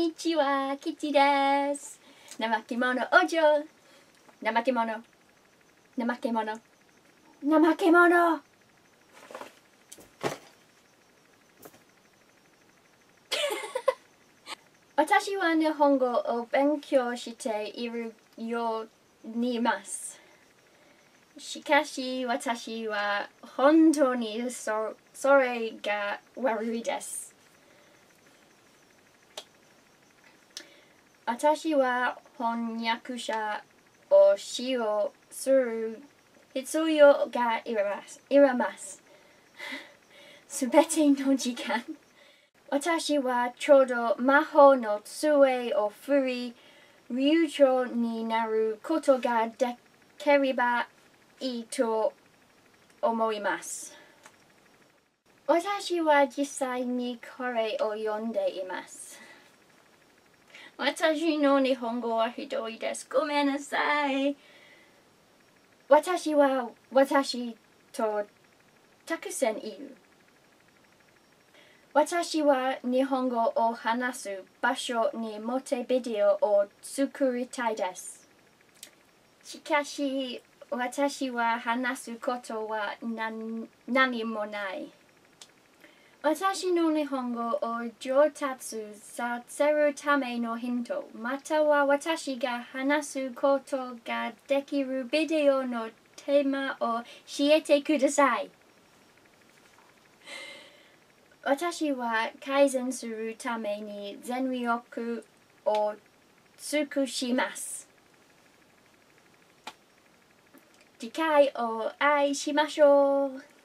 にちは、キチです。怠け者お嬢。怠け者。怠け者。怠け者。私は日本語を勉強しているようにいます。しかし私は本当にそそれが悪いです。私は翻訳者を使用する必要がいります。います。すべての時間。私はちょうど魔法の杖を振り、流暢になることができればいいと思います。私は実際にこれを読んでいます。私の日本語はひどいです。ごめんなさい。私は私とたくさんいる。私は日本語を話す場所にモテビデオを作りたいです。しかし、私は話すことは何何もない。私の日本語を上達させるためのヒント、または私が話すことができるビデオのテーマを教えてください。私は改善するために全力を尽くします。次回を愛しましょう。